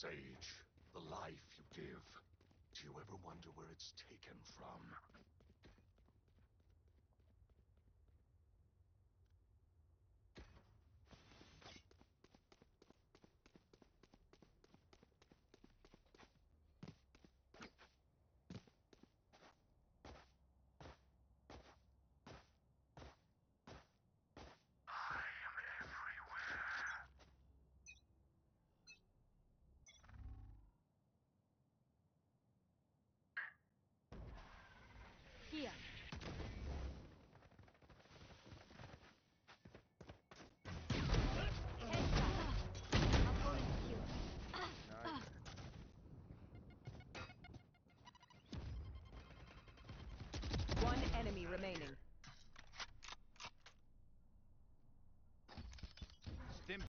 Sage, the life you give, do you ever wonder where it's taken from?